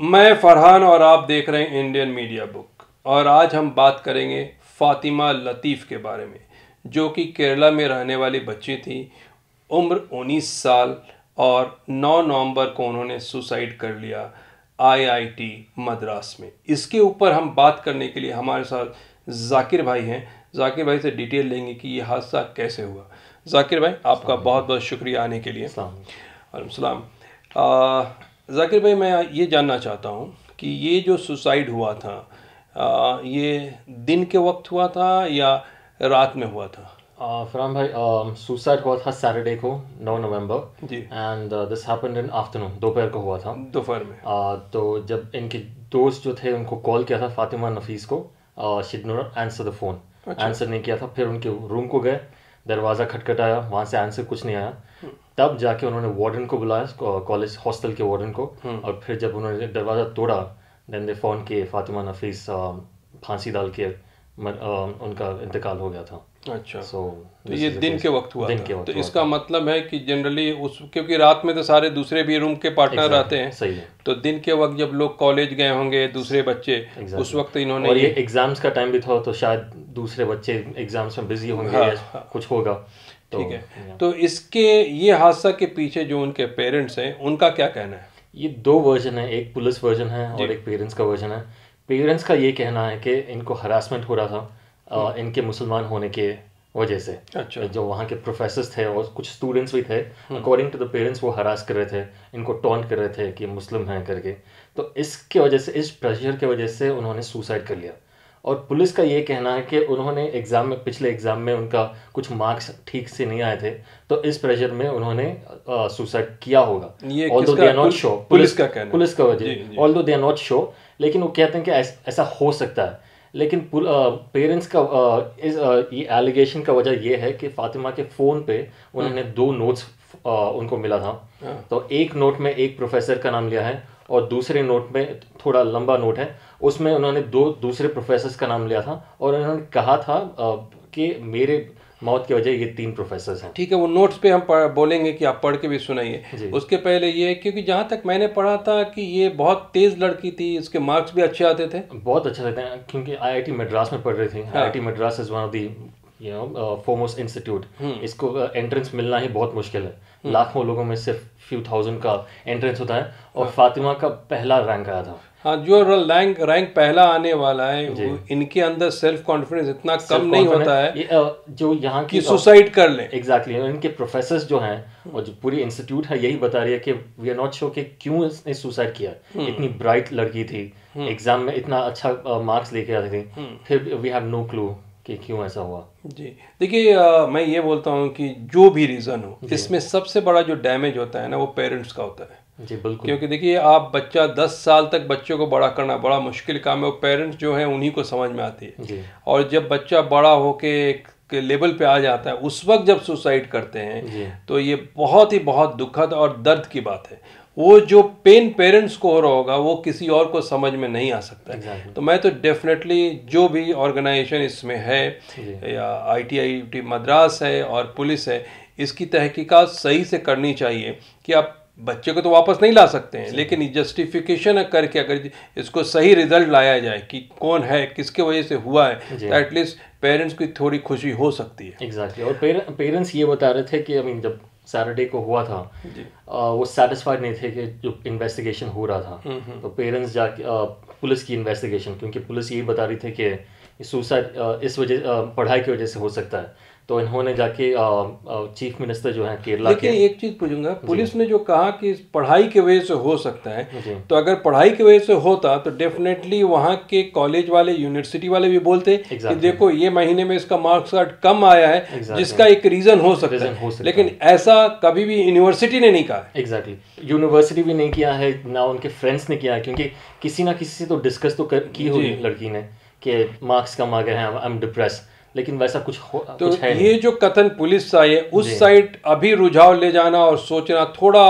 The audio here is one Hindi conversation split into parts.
मैं फरहान और आप देख रहे हैं इंडियन मीडिया बुक और आज हम बात करेंगे फातिमा लतीफ़ के बारे में जो कि केरला में रहने वाली बच्ची थी। उम्र 19 साल और 9 नवंबर को उन्होंने सुसाइड कर लिया आईआईटी मद्रास में। इसके ऊपर हम बात करने के लिए हमारे साथ जाकिर भाई हैं। जाकिर भाई से डिटेल लेंगे कि ये हादसा कैसे हुआ। जाकिर भाई आपका बहुत बहुत शुक्रिया आने के लिए। सलाम। जाकिर भाई मैं ये जानना चाहता हूँ कि ये जो सुसाइड हुआ था आ, ये दिन के वक्त हुआ था या रात में हुआ था? फरहान भाई सुसाइड हुआ था सैटरडे को 9 नवंबर। जी। And this happened in afternoon दोपहर को हुआ था। दोपहर में। uh, तो जब इनके दोस्त जो थे उनको कॉल किया था फातिमा नफीस को she'd not answer the phone answer नहीं किया था फिर उनके रूम को गए। दरवाज़ा खटखटाया वहाँ से आंसर कुछ नहीं आया। तब जाके उन्होंने वार्डन को बुलाया कॉलेज हॉस्टल के वार्डन को। और फिर जब उन्होंने दरवाज़ा तोड़ा देन दे फ़ोन किए फातिमा नफीस फांसी डाल के उनका इंतकाल हो गया था। अच्छा। सो तो ये दिन के वक्त हुआ। दिन। के वक्त तो इसका मतलब है कि जनरली उस क्योंकि रात में तो सारे दूसरे भी रूम के पार्टनर रहते हैं। सही है तो दिन के वक्त जब लोग कॉलेज गए होंगे दूसरे बच्चे Exactly. उस वक्त इन्होंने और ये एग्ज़ाम्स का टाइम भी था तो शायद दूसरे बच्चे एग्ज़ाम्स में बिज़ी होंगे हाँ, हाँ। कुछ होगा। तो ठीक है। तो इसके ये हादसा के पीछे जो उनके पेरेंट्स हैं उनका क्या कहना है? ये दो वर्जन है एक पुलिस वर्जन है और एक पेरेंट्स का वर्जन है। पेरेंट्स का ये कहना है कि इनको हरासमेंट हो रहा था। इनके मुसलमान होने के वजह से। अच्छा। जो वहाँ के प्रोफेसर्स थे और कुछ स्टूडेंट्स भी थे अकॉर्डिंग टू द पेरेंट्स वो हरास कर रहे थे इनको टॉन्ट कर रहे थे कि मुस्लिम हैं करके। तो इसके वजह से इस प्रेशर के वजह से उन्होंने सुसाइड कर लिया। और पुलिस का ये कहना है कि उन्होंने एग्ज़ाम में पिछले एग्ज़ाम में उनका कुछ मार्क्स ठीक से नहीं आए थे तो इस प्रेशर में उन्होंने सुसाइड किया होगा। Although किसका- they are not पुलिस का कहना पुलिस का वजह। दो दे आर नॉट श्योर लेकिन वो कहते हैं कि ऐसा हो सकता है। लेकिन पेरेंट्स का इस ये एलिगेशन का वजह ये है कि फातिमा के फ़ोन पे उन्होंने दो नोट्स उनको मिला था। हाँ। तो एक नोट में एक प्रोफेसर का नाम लिया है और दूसरे नोट में थोड़ा लंबा नोट है। उसमें उन्होंने दो दूसरे प्रोफेसर का नाम लिया था और उन्होंने कहा था कि मेरे मौत की वजह ये तीन प्रोफेसर हैं। ठीक है वो नोट्स पे हम बोलेंगे कि आप पढ़ के भी सुनाइए। उसके पहले ये क्योंकि जहाँ तक मैंने पढ़ा था कि ये बहुत तेज लड़की थी इसके मार्क्स भी अच्छे आते थे। बहुत अच्छे रहते हैं क्योंकि आईआईटी मद्रास में पढ़ रही थी। IIT Madras is one of the you know foremost institute इसको एंट्रेंस मिलना ही बहुत मुश्किल है। लाखों लोगों में सिर्फ़ फ्यू थाउज़ेंड का एंट्रेंस होता है। और फातिमा का पहला रैंक आया था। हाँ जो रैंक रैंक पहला आने वाला है वो इनके अंदर सेल्फ कॉन्फिडेंस इतना कम नहीं होता है जो यहाँ की सुसाइड कर लें। एग्जैक्टली exactly, इनके प्रोफेसर्स जो हैं और जो पूरी इंस्टीट्यूट है यही बता रही है कि वी आर नॉट श्योर कि क्यों इसने सुसाइड किया। इतनी ब्राइट लड़की थी। एग्ज़ाम में इतना अच्छा मार्क्स लेके आती थी। फिर वी हैव नो क्लू कि क्यों ऐसा हुआ। जी। देखिए मैं ये बोलता हूँ कि जो भी रीज़न हो इसमें सबसे बड़ा जो डैमेज होता है ना वो पेरेंट्स का होता है। जी बिल्कुल। क्योंकि देखिए आप बच्चा दस साल तक बच्चों को बड़ा करना बड़ा मुश्किल काम है और पेरेंट्स जो हैं उन्हीं को समझ में आती है। जी। और जब बच्चा बड़ा होके एक के लेवल पे आ जाता है उस वक्त जब सुसाइड करते हैं तो ये बहुत ही बहुत दुखद और दर्द की बात है। वो जो पेन पेरेंट्स को हो रहा होगा वो किसी और को समझ में नहीं आ सकता है। तो मैं तो डेफिनेटली जो भी ऑर्गेनाइजेशन इसमें है या I T I T Madras है और पुलिस है इसकी तहकीकात सही से करनी चाहिए कि आप बच्चे को तो वापस नहीं ला सकते हैं। लेकिन जस्टिफिकेशन करके अगर इसको सही रिज़ल्ट लाया जाए कि कौन है किसके वजह से हुआ है तो एटलीस्ट पेरेंट्स की थोड़ी खुशी हो सकती है। एग्जैक्टली और पेरेंट्स ये बता रहे थे कि आई मीन जब सैटरडे को हुआ था अ, वो सेटिस्फाइड नहीं थे कि जो इन्वेस्टिगेशन हो रहा था। तो पेरेंट्स जाके पुलिस की इन्वेस्टिगेशन क्योंकि पुलिस यही बता रही थी कि सुसाइड इस वजह पढ़ाई की वजह से हो सकता है। तो इन्होंने जाके चीफ मिनिस्टर जो है केरला लेकिन के एक चीज़ पूछूँगा पुलिस ने जो कहा कि पढ़ाई की वजह से हो सकता है तो अगर पढ़ाई की वजह से होता तो डेफिनेटली वहाँ के कॉलेज वाले यूनिवर्सिटी वाले भी बोलते कि देखो ये महीने में इसका मार्क्स कार्ड कम आया है जिसका एक रीजन हो सकता हो। है सकता लेकिन ऐसा कभी भी यूनिवर्सिटी ने नहीं कहा एग्जैक्टली यूनिवर्सिटी भी नहीं किया है ना उनके फ्रेंड्स ने किया है क्योंकि किसी ना किसी से तो डिस्कस तो की हुई लड़की ने कि मार्क्स कम आ गए हैं आई एम डिप्रेस लेकिन वैसा कुछ हो तो कुछ है ये जो कथन पुलिस का है उस साइड अभी रुझाव ले जाना और सोचना थोड़ा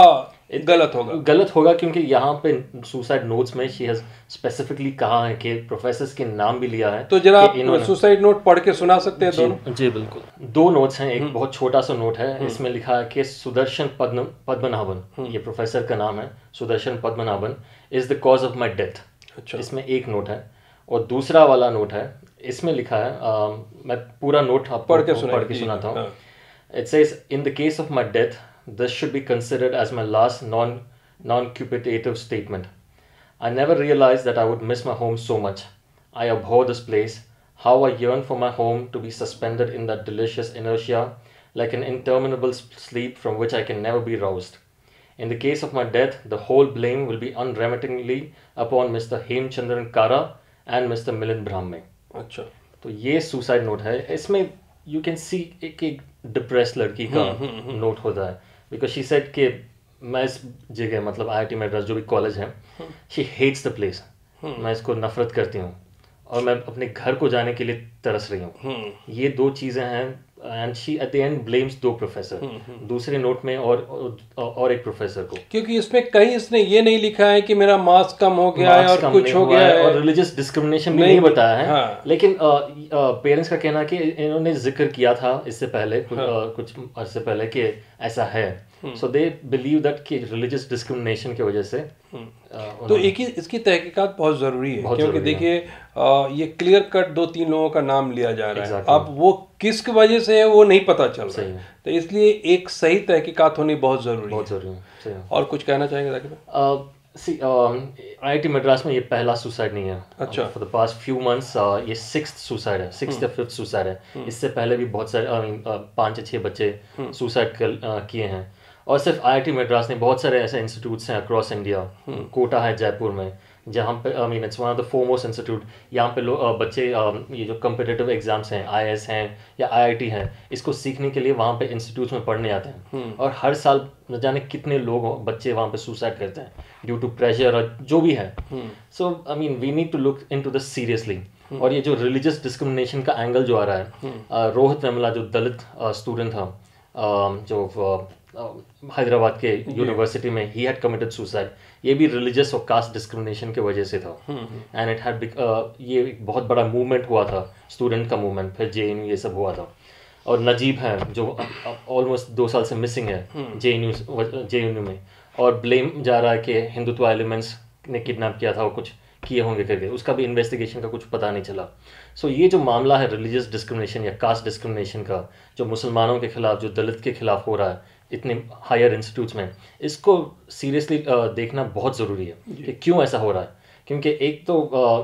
गलत होगा। गलत होगा क्योंकि यहाँ पे सुसाइड नोट्स में शी हैज़ स्पेसिफिकली कहा है कि प्रोफेसर के नाम भी लिया है तो जरा आप सुसाइड नोट पढ़ के सुना सकते हैं दोनों? जी बिल्कुल। दो नोट्स हैं एक बहुत छोटा सा नोट है इसमें लिखा है कि सुदर्शन पद्म पद्मनाभन ये प्रोफेसर का नाम है Sudarshan Padmanabhan is the cause of my death अच्छा। इसमें एक नोट है और दूसरा वाला नोट है इसमें लिखा है आ, मैं पूरा नोट आपको पढ़ के सुना सुनाता हूँ। It says in the case of my death this should be considered as my last non non cupitative statement I never realize that I would miss my home so much I abhor this place how I yearn for my home to be suspended in the delicious inertia like an interminable sleep from which I can never be roused in the case of my death the whole blame will be unremittingly upon mister Hemchandran Kara and Mr. Milind Brahme. अच्छा तो ये सुसाइड नोट है। इसमें यू कैन सी एक एक डिप्रेस लड़की का नोट होता है। बिकॉज़ शी सेट के मैं इस जगह मतलब आई आई टी मेड्रास जो भी कॉलेज है शी हेट्स द प्लेस मैं इसको नफरत करती हूँ। और मैं अपने घर को जाने के लिए तरस रही हूँ. ये दो चीज़ें हैं and she at the end blames दो प्रोफेसर दूसरे नोट में और और एक प्रोफेसर को। क्योंकि इसमें कहीं इसने ये नहीं लिखा है कि मेरा मार्क्स कम हो गया है और कुछ हो गया है और रिलीजियस डिस्क्रिमिनेशन भी नहीं बताया है। हाँ। लेकिन पेरेंट्स का कहना कि इन्होंने ज़िक्र किया था इससे पहले हाँ। कुछ अरसे पहले कि ऐसा है। सो दे बिलीव दैट कि रिलीजियस डिस्क्रिमिनेशन की वजह से तो एक ही इसकी तहकीकात बहुत ज़रूरी है। क्योंकि देखिए ये क्लियर कट दो तीन लोगों का नाम लिया जा रहा है। अब वो किस वजह से है वो नहीं पता चल रहा है। तो इसलिए एक सही तहकीकात होनी बहुत ज़रूरी बहुत ज़रूरी है और कुछ कहना चाहेंगे सी आई टी मद्रास में ये पहला सुसाइड नहीं है। अच्छा। For the past few months ये सिक्स सुसाइड है सिक्स या फिफ्थ सुसाइड है। हम्म। इससे पहले भी बहुत सारे आई मीन पाँच या छः बच्चे सुसाइड हम्म। किए हैं। और सिर्फ़ आईआईटी मद्रास ने बहुत सारे ऐसे इंस्टीट्यूट्स हैं अक्रॉस इंडिया कोटा है जयपुर में जहाँ पे I mean it's one of the foremost institute यहाँ पे लोग बच्चे ये जो कम्पिटेटिव एग्ज़ाम्स हैं आई हैं या आईआईटी हैं इसको सीखने के लिए वहाँ पे इंस्टीट्यूट में पढ़ने आते हैं। हम्म। और हर साल न जाने कितने लोग बच्चे वहाँ पे सुसाइड करते हैं ड्यू टू प्रेशर और जो भी है। So I mean we need to look into this seriously और ये जो रिलीजियस डिस्क्रिमिनेशन का एंगल जो आ रहा है हम्म। रोहित वेमला जो दलित स्टूडेंट था जो हैदराबाद के यूनिवर्सिटी में ही हैड कमिटेड सुसाइड ये भी रिलीजियस और कास्ट डिस्क्रिमिनेशन की वजह से था। एंड इट हैड ये एक बहुत बड़ा मूवमेंट हुआ था स्टूडेंट का मूवमेंट फिर जेएनयू ये सब हुआ था। और नजीब है जो ऑलमोस्ट दो साल से मिसिंग है जे एन जे में। और ब्लेम जा रहा है कि हिंदुत्व एलिमेंट्स ने किडनैप किया था और कुछ किए होंगे करके। उसका भी इन्वेस्टिगेशन का कुछ पता नहीं चला। सो so, ये जो मामला है रिलीजियस डिस्क्रिमिनेशन या कास्ट डिस्क्रिमिनेशन का जो मुसलमानों के खिलाफ जो दलित के खिलाफ हो रहा है इतने हायर इंस्टीट्यूट्स में। इसको सीरियसली देखना बहुत ज़रूरी है कि क्यों ऐसा हो रहा है। क्योंकि एक तो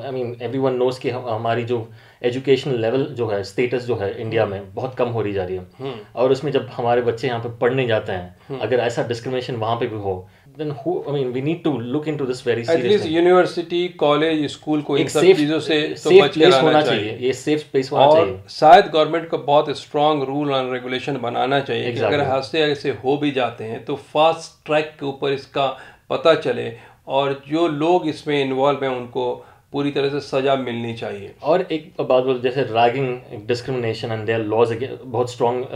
I mean everyone knows कि हमारी जो एजुकेशन लेवल जो है स्टेटस जो है इंडिया में बहुत कम हो रही जा रही है। हम्म। और उसमें जब हमारे बच्चे यहाँ पे पढ़ने जाते हैं हम्म। अगर ऐसा डिस्क्रिमिनेशन वहाँ पे भी हो then who I mean we need to look into this very seriously. At least university, college, school को इन सब चीज़ों से तो बच के रहना चाहिए ये सेफ़ स्पेस होना और चाहिए शायद गवर्नमेंट को बहुत स्ट्रांग रूल एंड रेगुलेशन बनाना चाहिए exactly. कि अगर हादसे ऐसे हो भी जाते हैं तो फास्ट ट्रैक के ऊपर इसका पता चले और जो लोग इसमें इन्वॉल्व हैं उनको पूरी तरह से सजा मिलनी चाहिए। और एक बात बोल जैसे ragging discrimination and their laws बहुत स्ट्रॉन्ग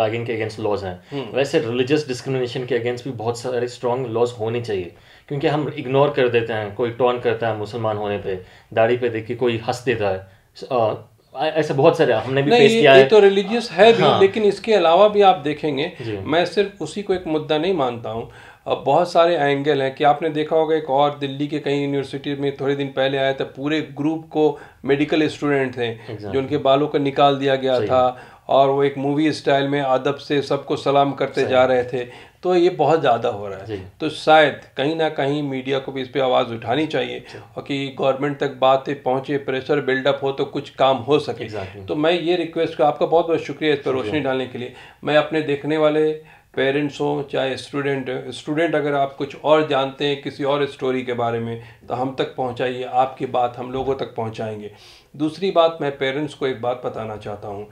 रैगिंग के अगेंस्ट लॉज हैं। हम्म। वैसे रिलीजियस डिस्क्रिमिनेशन के अगेंस्ट भी बहुत सारे स्ट्रॉन्ग लॉज होने चाहिए। क्योंकि हम इग्नोर कर देते हैं कोई टॉन करता है मुसलमान होने पे दाढ़ी पे देख के कोई हंस देता है। ऐसे बहुत सारे हमने भी फेस किया है। तो रिलीजियस है भी हाँ। लेकिन इसके अलावा भी आप देखेंगे मैं सिर्फ़ उसी को एक मुद्दा नहीं मानता हूँ। अब बहुत सारे एंगल हैं कि आपने देखा होगा एक और दिल्ली के कई यूनिवर्सिटी में थोड़े दिन पहले आया था पूरे ग्रुप को मेडिकल स्टूडेंट थे exactly. जो उनके बालों का निकाल दिया गया था और वो एक मूवी स्टाइल में अदब से सबको सलाम करते जा रहे थे। तो ये बहुत ज़्यादा हो रहा है। तो शायद कहीं ना कहीं मीडिया को भी इस पर आवाज़ उठानी चाहिए और कि गवर्नमेंट तक बातें पहुँचे प्रेशर बिल्डअप हो तो कुछ काम हो सके। तो मैं ये रिक्वेस्ट का आपका बहुत बहुत शुक्रिया इस पर रोशनी डालने के लिए। मैं अपने देखने वाले पेरेंट्स हों, चाहे स्टूडेंट स्टूडेंट अगर आप कुछ और जानते हैं किसी और स्टोरी के बारे में तो हम तक पहुंचाइए, आपकी बात हम लोगों तक पहुंचाएँगे। दूसरी बात मैं पेरेंट्स को एक बात बताना चाहता हूँ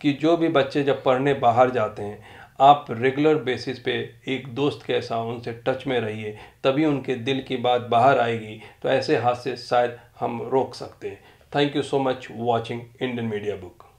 कि जो भी बच्चे जब पढ़ने बाहर जाते हैं, आप रेगुलर बेसिस पे एक दोस्त कैसा उनसे टच में रहिए, तभी उनके दिल की बात बाहर आएगी तो ऐसे हादसे शायद हम रोक सकते हैं। Thank you so much watching Indian media book